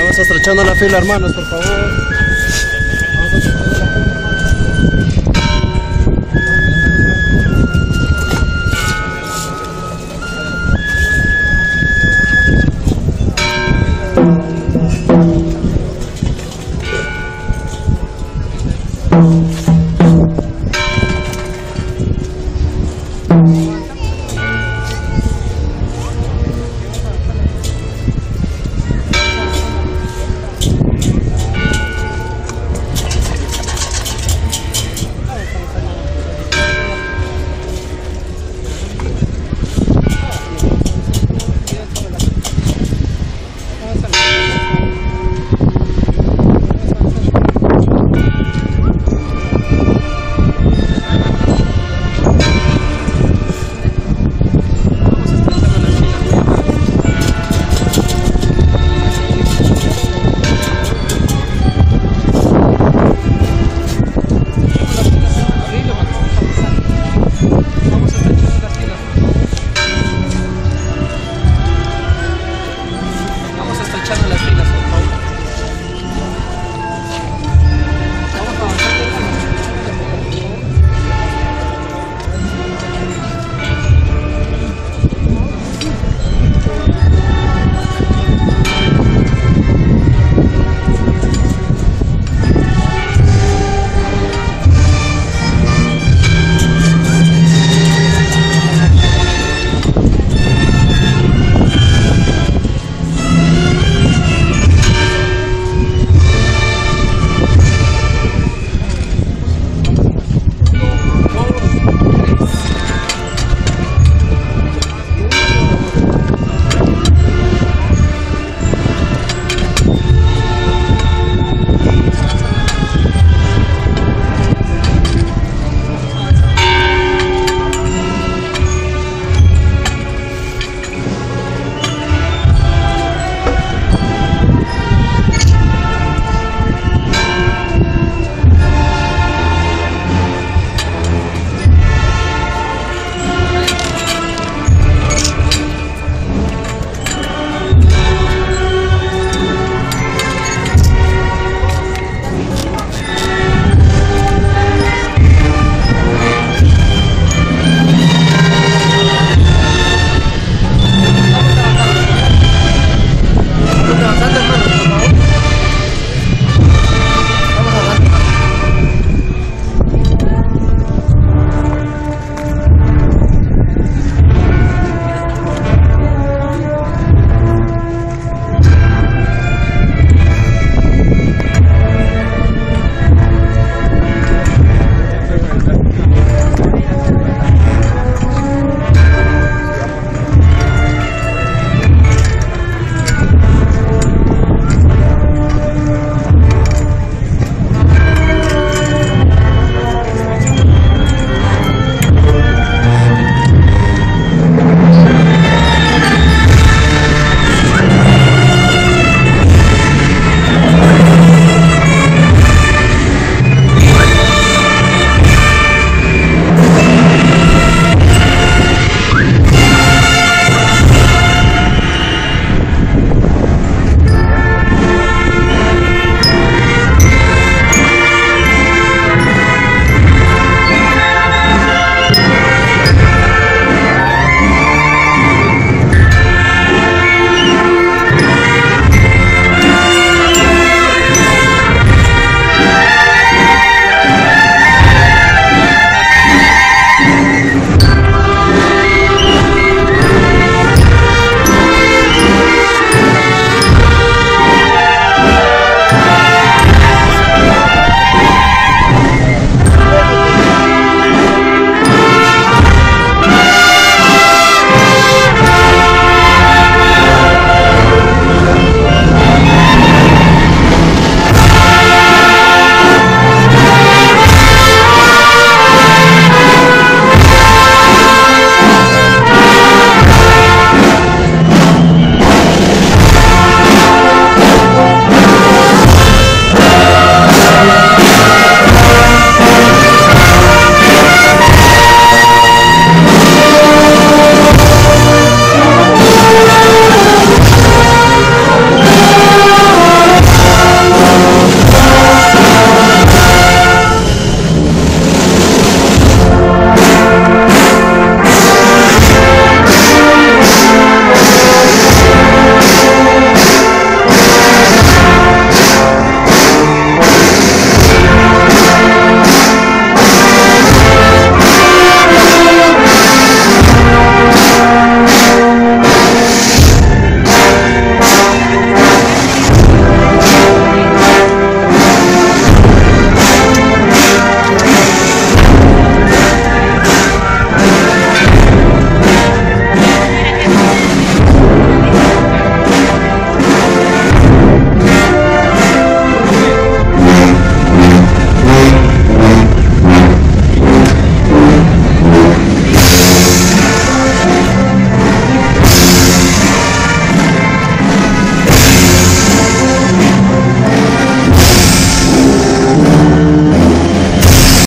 Vamos estrechando la fila, hermanos, por favor. Vamos a estar